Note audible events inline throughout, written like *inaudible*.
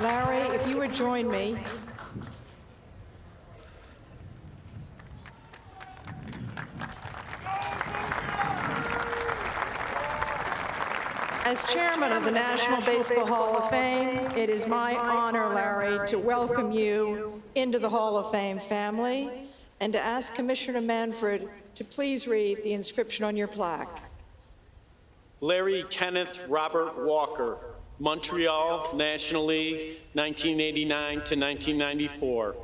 Larry, if you would join me. As chairman of the National Baseball Hall of Fame, it is my honor, Larry, to welcome you into the Hall of Fame family and to ask Commissioner Manfred to please read the inscription on your plaque. Larry Kenneth Robert Walker, Montreal National League, 1989 to 1994.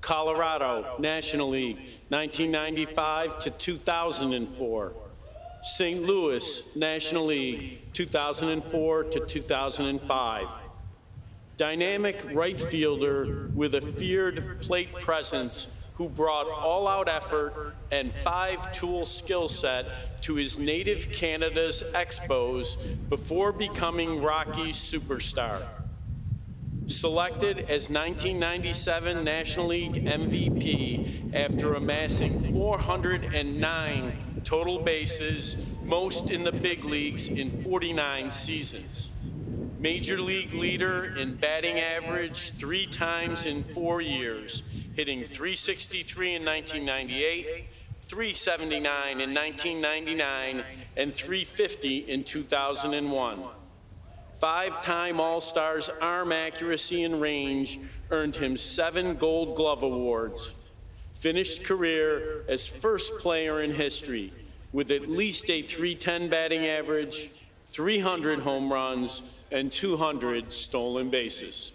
Colorado National League, 1995 to 2004. St. Louis National League, 2004 to 2005. Dynamic right fielder with a feared plate presence who brought all-out effort and five-tool skill set to his native Canada's Expos before becoming Rockies superstar. Selected as 1997 National League MVP after amassing 409 total bases, most in the big leagues in 49 seasons. Major league leader in batting average three times in four years, hitting 363 in 1998, 379 in 1999, and 350 in 2001. Five-time All-Stars arm accuracy and range earned him seven Gold Glove Awards. Finished career as first player in history with at least a 310 batting average, 300 home runs, and 200 stolen bases.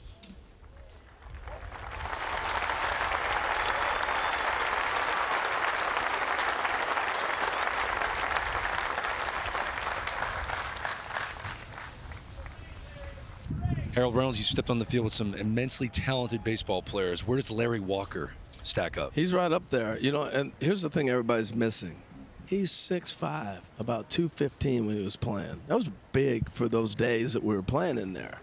Harold Reynolds, you stepped on the field with some immensely talented baseball players. Where does Larry Walker stack up? He's right up there. You know, and here's the thing everybody's missing. He's 6'5", about 215 when he was playing. That was big for those days that we were playing in there.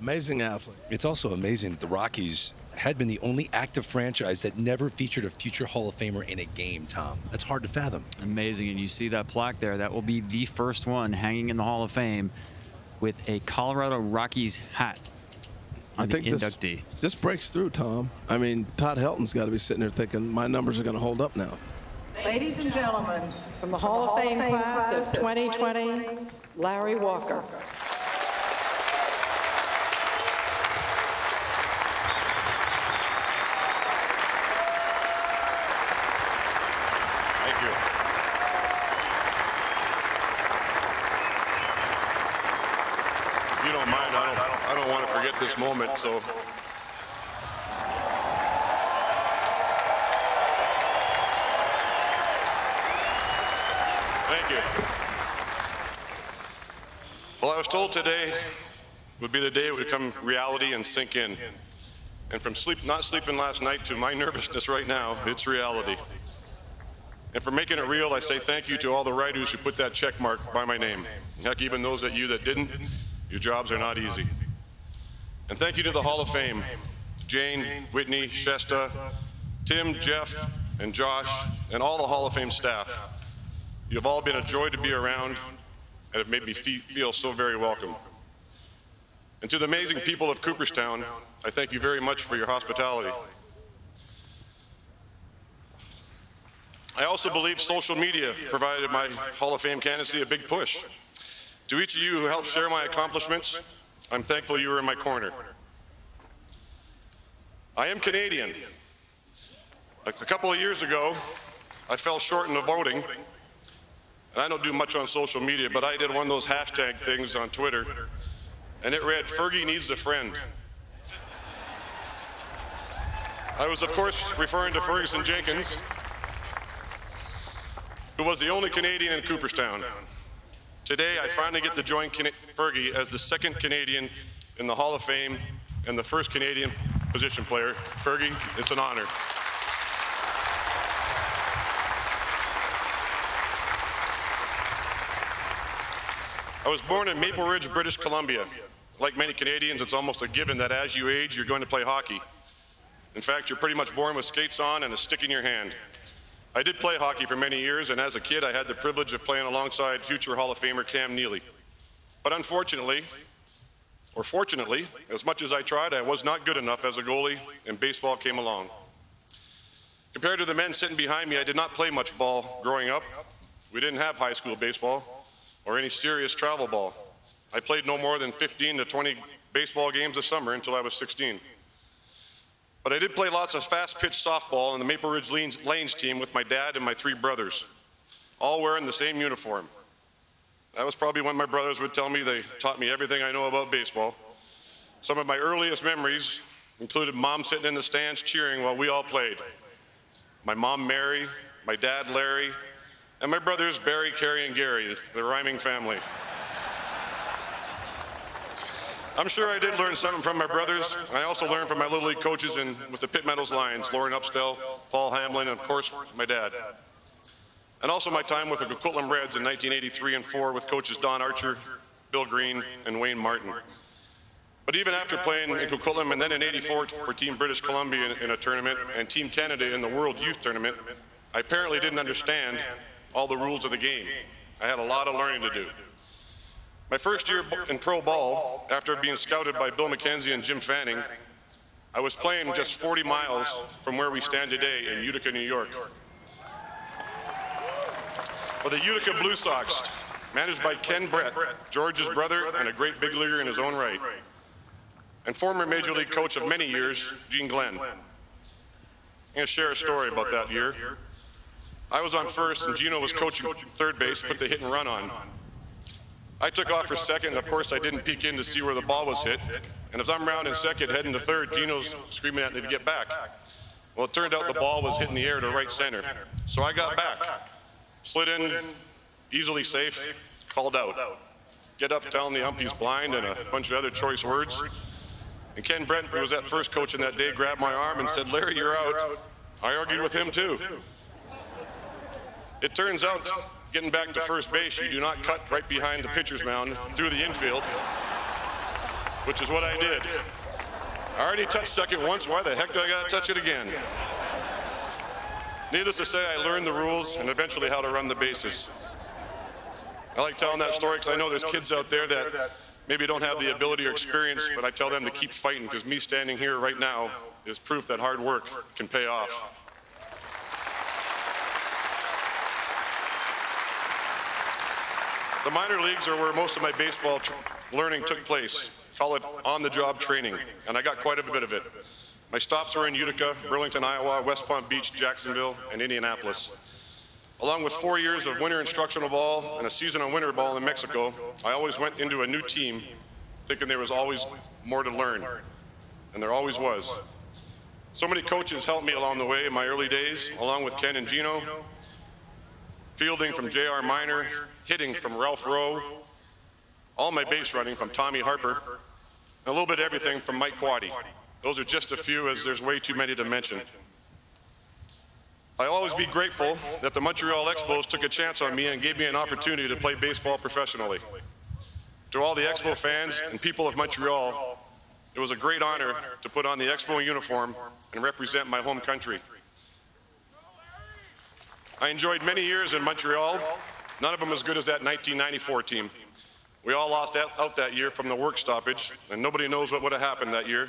Amazing athlete. It's also amazing that the Rockies had been the only active franchise that never featured a future Hall of Famer in a game, Tom. That's hard to fathom. Amazing. And you see that plaque there. That will be the first one hanging in the Hall of Fame with a Colorado Rockies hat on I the think this, inductee. this breaks through, Tom. I mean, Todd Helton's got to be sitting there thinking, my numbers are going to hold up now. Ladies and gentlemen, from the Hall of Fame class of 2020, Larry Walker. Thank you. If you don't mind, I don't, I don't want to forget this moment, so. Thank you. Well, I was told today would be the day it would become reality and sink in. And from sleep, not sleeping last night to my *laughs* nervousness right now, it's reality. And for making it real, I say thank you to all the writers who put that check mark by my name. Heck, even those of you that didn't, your jobs are not easy. And thank you to the Hall of Fame, Jane, Whitney, Shesta, Tim, Jeff, and Josh, and all the Hall of Fame staff. You've all been a joy to be around and have made me fe feel so very welcome. And to the amazing people of Cooperstown, I thank you very much for your hospitality. I also believe social media provided my Hall of Fame candidacy a big push. To each of you who helped share my accomplishments, I'm thankful you were in my corner. I am Canadian. A couple of years ago, I fell short in the voting, and I don't do much on social media, but I did one of those hashtag things on Twitter, and it read, Fergie needs a friend. I was, of course, referring to Ferguson Jenkins, who was the only Canadian in Cooperstown. Today, I finally get to join Fergie as the second Canadian in the Hall of Fame and the first Canadian position player. Fergie, it's an honor. I was born in Maple Ridge, British Columbia. Like many Canadians, it's almost a given that as you age, you're going to play hockey. In fact, you're pretty much born with skates on and a stick in your hand. I did play hockey for many years, and as a kid, I had the privilege of playing alongside future Hall of Famer Cam Neely. But unfortunately, Or fortunately, as much as I tried, I was not good enough as a goalie, and baseball came along. Compared to the men sitting behind me, I did not play much ball growing up. We didn't have high school baseball or any serious travel ball. I played no more than 15 to 20 baseball games a summer until I was 16. But I did play lots of fast pitch softball on the Maple Ridge Lanes, Lanes team with my dad and my three brothers, all wearing the same uniform. That was probably when my brothers would tell me they taught me everything I know about baseball. Some of my earliest memories included mom sitting in the stands cheering while we all played. My mom, Mary, my dad, Larry, and my brothers, Barry, Carrie, and Gary, the rhyming family. I'm sure I did learn something from my brothers. I also learned from my Little League coaches and with the Pitt Meadows Lions, Lauren Upstell, Paul Hamlin, and of course, my dad. And also my time with the Coquitlam Reds in 1983 and 4 with coaches Don Archer, Bill Green, and Wayne Martin. But even after playing in Coquitlam and then in 84 for Team British Columbia in a tournament and Team Canada in the World Youth Tournament, I apparently didn't understand all the rules of the game. I had a lot of learning to do. My first year in pro ball, after being scouted by Bill McKenzie and Jim Fanning, I was playing just 40 miles from where we stand today in Utica, New York. For the Utica Blue Sox, managed by Ken Brett, George's brother and a great big leaguer in his own right, and former Major League coach of many years, Gene Glynn. I'm going to share a story about that year. I was on first, and Gino was coaching third base, put the hit and run on. I took off for second. Of course, I didn't peek in to see where the ball was hit. And as I'm rounding second, heading to third, Gino's screaming at me to get back. Well, it turned out the ball was hitting the air to right center. So I got back, slid in, easily safe, called out. Get up telling the ump he's blind and a bunch of other choice words. And Ken Brett, who was that first coach in that day, grabbed my arm and said, Larry, you're out. I argued with him too. It turns out getting back to first base, you do not cut right behind the pitcher's mound through the infield, which is what I did. I already touched second once. Why the heck do I got to touch it again? Needless to say, I learned the rules and eventually how to run the bases. I like telling that story because I know there's kids out there that maybe don't have the ability or experience, but I tell them to keep fighting because me standing here right now is proof that hard work can pay off. The minor leagues are where most of my baseball learning took place. Call it on-the-job training, and I got quite a bit of it. My stops were in Utica, Burlington, Iowa, West Palm Beach, Jacksonville, and Indianapolis. Along with four years of winter instructional ball and a season of winter ball in Mexico, I always went into a new team thinking there was always more to learn, and there always was. So many coaches helped me along the way in my early days, along with Ken and Gino, fielding from J.R. Miner, hitting from Ralph Rowe, all my base running from Tommy Harper, and a little bit of everything from Mike Quade. Those are just a few as there's way too many to mention. I'll always be grateful that the Montreal Expos took a chance on me and gave me an opportunity to play baseball professionally. To all the Expo fans and people of Montreal, it was a great honor to put on the Expo uniform and represent my home country. I enjoyed many years in Montreal None of them as good as that 1994 team. We all lost out that year from the work stoppage, and nobody knows what would have happened that year.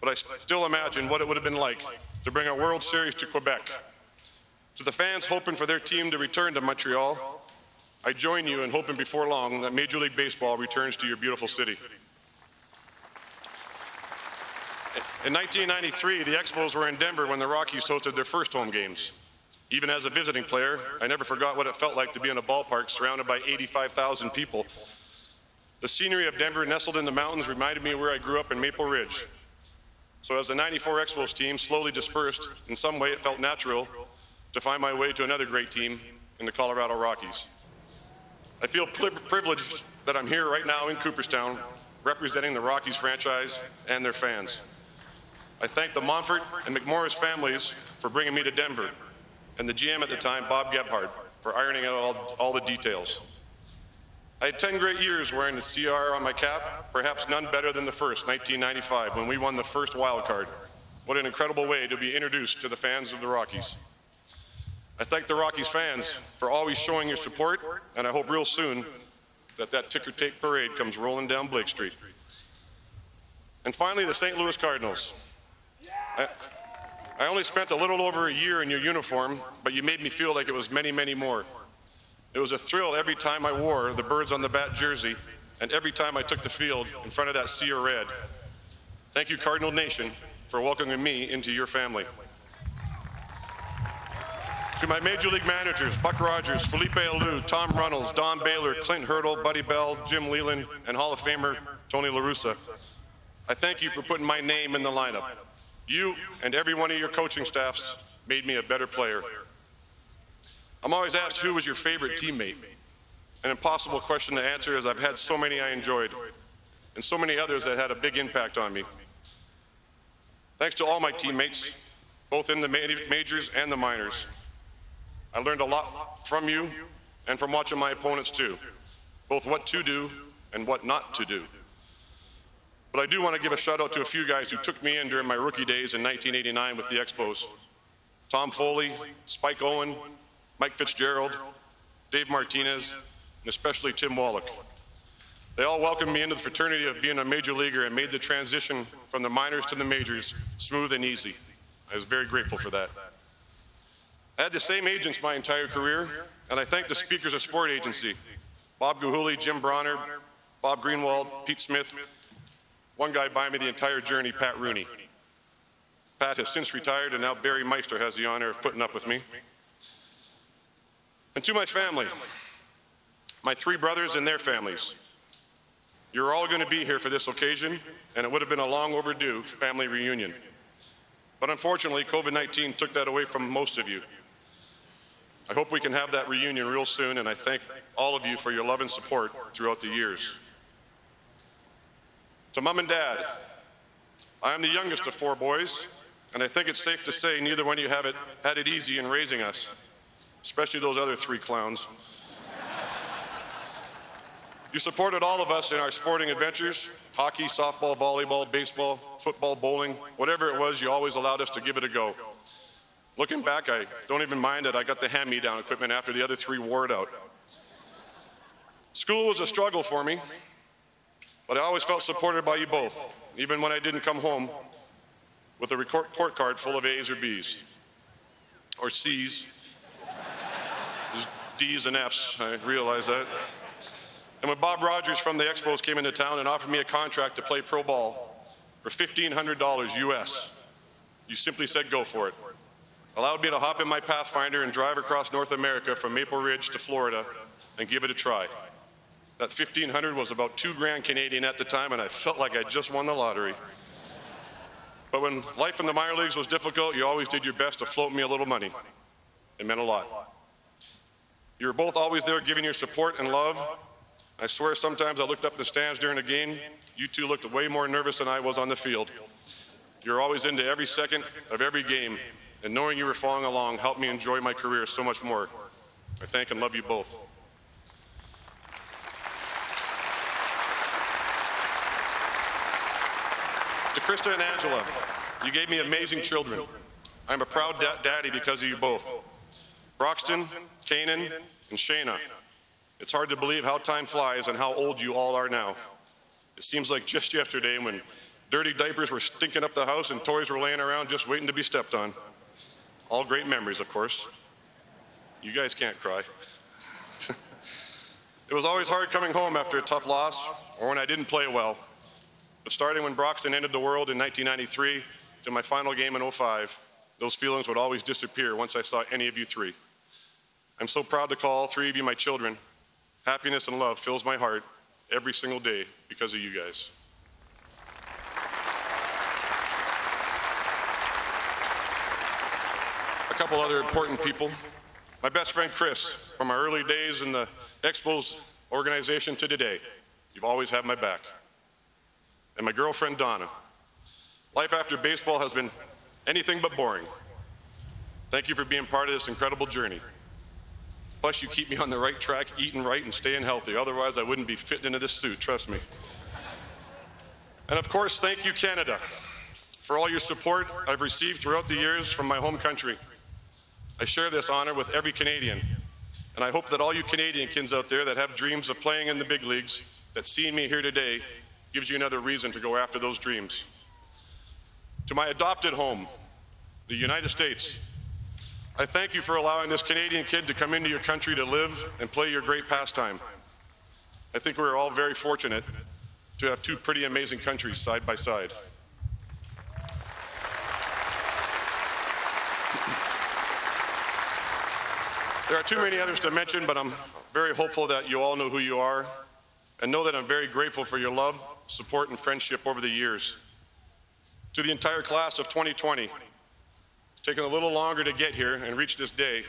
But I still imagine what it would have been like to bring a World Series to Quebec. To the fans hoping for their team to return to Montreal, I join you in hoping before long that Major League Baseball returns to your beautiful city. In 1993, the Expos were in Denver when the Rockies hosted their first home games. Even as a visiting player, I never forgot what it felt like to be in a ballpark surrounded by 85,000 people. The scenery of Denver nestled in the mountains reminded me where I grew up in Maple Ridge. So as the 94 Expos team slowly dispersed, in some way it felt natural to find my way to another great team in the Colorado Rockies. I feel privileged that I'm here right now in Cooperstown representing the Rockies franchise and their fans. I thank the Monfort and McMorris families for bringing me to Denver and the GM at the time, Bob Gebhard, for ironing out all, all the details. I had 10 great years wearing the CR on my cap, perhaps none better than the first, 1995, when we won the first wild card. What an incredible way to be introduced to the fans of the Rockies. I thank the Rockies fans for always showing your support, and I hope real soon that that ticker tape parade comes rolling down Blake Street. And finally, the St. Louis Cardinals. I, I only spent a little over a year in your uniform, but you made me feel like it was many, many more. It was a thrill every time I wore the birds on the bat jersey and every time I took the field in front of that sea of red. Thank you, Cardinal Nation, for welcoming me into your family. To my Major League managers, Buck Rogers, Felipe Alou, Tom Runnells, Don Baylor, Clint Hurdle, Buddy Bell, Jim Leyland, and Hall of Famer Tony La Russa, I thank you for putting my name in the lineup. You and every one of your coaching staffs made me a better player. I'm always asked who was your favorite teammate. An impossible question to answer as I've had so many I enjoyed and so many others that had a big impact on me. Thanks to all my teammates, both in the majors and the minors. I learned a lot from you and from watching my opponents too, both what to do and what not to do. But I do want to give a shout out to a few guys who took me in during my rookie days in 1989 with the Expos. Tom Foley, Spike Owen, Mike Fitzgerald, Dave Martinez, and especially Tim Wallach. They all welcomed me into the fraternity of being a major leaguer and made the transition from the minors to the majors smooth and easy. I was very grateful for that. I had the same agents my entire career, and I thank the Speakers of Sport Agency, Bob Gilhooley, Jim Bronner, Bob Greenwald, Pete Smith, one guy by me the entire journey, Pat Rooney. Pat has since retired, and now Barry Meister has the honor of putting up with me. And to my family, my three brothers and their families, you're all going to be here for this occasion, and it would have been a long overdue family reunion. But unfortunately, COVID 19 took that away from most of you. I hope we can have that reunion real soon, and I thank all of you for your love and support throughout the years. To mom and dad, I am the youngest of four boys, and I think it's safe to say neither one of you have it, had it easy in raising us, especially those other three clowns. you supported all of us in our sporting adventures hockey, softball, volleyball, baseball, football, bowling, whatever it was, you always allowed us to give it a go. Looking back, I don't even mind that I got the hand me down equipment after the other three wore it out. School was a struggle for me, but I always felt supported by you both, even when I didn't come home with a report card full of A's or B's, or C's. There's D's and F's, I realize that. And when Bob Rogers from the Expos came into town and offered me a contract to play pro ball for $1,500 US, you simply said go for it. Allowed me to hop in my Pathfinder and drive across North America from Maple Ridge to Florida and give it a try. That 1500 was about two grand Canadian at the time, and I felt like I just won the lottery. But when life in the minor leagues was difficult, you always did your best to float me a little money. It meant a lot. You were both always there giving your support and love. I swear sometimes I looked up the stands during a game. You two looked way more nervous than I was on the field. You were always into every second of every game, and knowing you were following along helped me enjoy my career so much more. I thank and love you both. To Krista and Angela, you gave me amazing children. I'm a proud da daddy because of you both. Broxton, Kanan, and Shayna. It's hard to believe how time flies and how old you all are now. It seems like just yesterday when dirty diapers were stinking up the house and toys were laying around just waiting to be stepped on. All great memories, of course. You guys can't cry. *laughs* it was always hard coming home after a tough loss or when I didn't play well. But starting when Broxton ended the world in 1993 to my final game in 05, those feelings would always disappear once I saw any of you three. I'm so proud to call all three of you my children. Happiness and love fills my heart every single day because of you guys. A couple other important people. My best friend Chris, from our early days in the Expos organization to today. You've always had my back and my girlfriend Donna. Life after baseball has been anything but boring. Thank you for being part of this incredible journey. Plus, you keep me on the right track, eating right and staying healthy. Otherwise, I wouldn't be fitting into this suit, trust me. And of course, thank you, Canada, for all your support I've received throughout the years from my home country. I share this honor with every Canadian, and I hope that all you Canadian kids out there that have dreams of playing in the big leagues that see me here today gives you another reason to go after those dreams. To my adopted home, the United States, I thank you for allowing this Canadian kid to come into your country to live and play your great pastime. I think we're all very fortunate to have two pretty amazing countries side by side. There are too many others to mention, but I'm very hopeful that you all know who you are and know that I'm very grateful for your love, support, and friendship over the years. To the entire class of 2020, it's taken a little longer to get here and reach this day,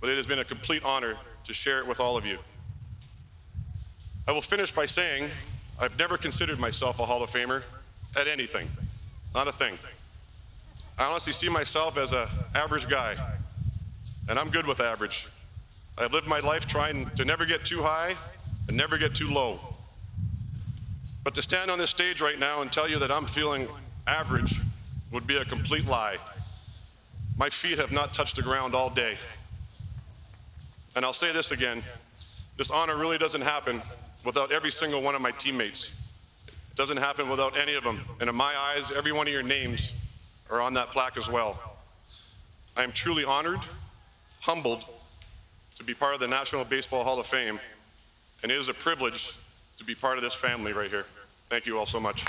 but it has been a complete honor to share it with all of you. I will finish by saying I've never considered myself a Hall of Famer at anything, not a thing. I honestly see myself as an average guy, and I'm good with average. I've lived my life trying to never get too high and never get too low. But to stand on this stage right now and tell you that I'm feeling average would be a complete lie. My feet have not touched the ground all day. And I'll say this again this honor really doesn't happen without every single one of my teammates. It doesn't happen without any of them. And in my eyes, every one of your names are on that plaque as well. I am truly honored, humbled to be part of the National Baseball Hall of Fame, and it is a privilege to be part of this family right here. Thank you all so much.